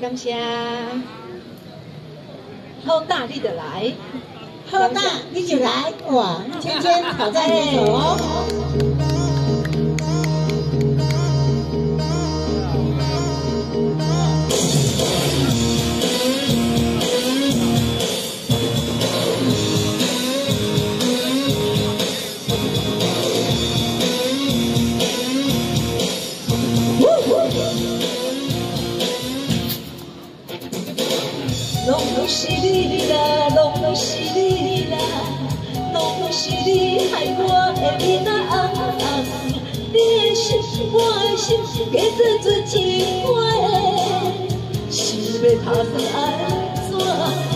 感谢。好大你就来，好大你就来，哇！天天挑战你哦。拢是你啦，拢是你啦，拢是你害我的面仔红。你的心，我的心，加做做情话，是要打算安怎？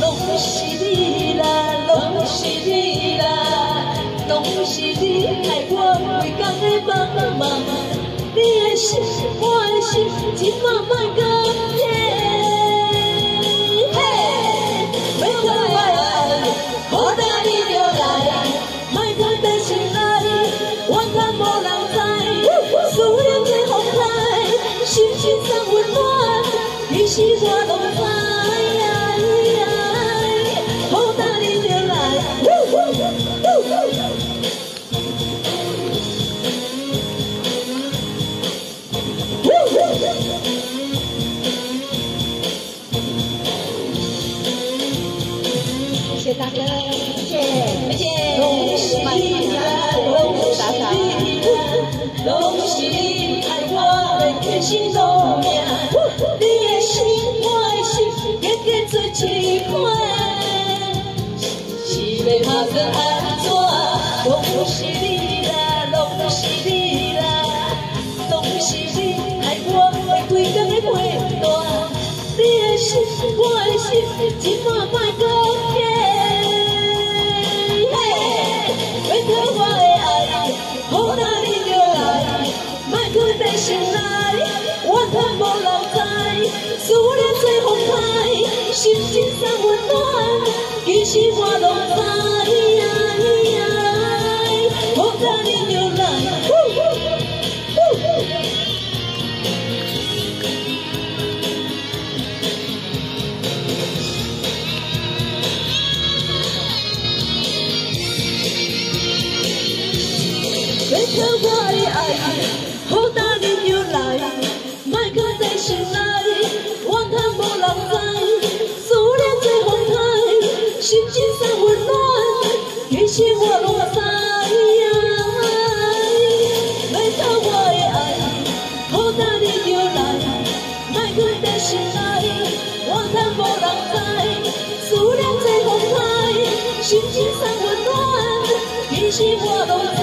拢是你啦，拢是你啦，拢是你害我规工的忙忙。你的心，我的心，今晚莫搁是我拢知，好大你就来。谢谢大哥，谢谢，谢谢。恭喜你来，恭喜你爱我的决心多命。要怎安怎？拢是你啦，拢是你啦，拢是你害我的规工的陪伴。你的心，我的心，今晚莫心内，我看无人知，思念做风台，心情送温暖，其实我拢知。心内，怨叹无人知，思念做风台，心情散温暖，其实我拢知。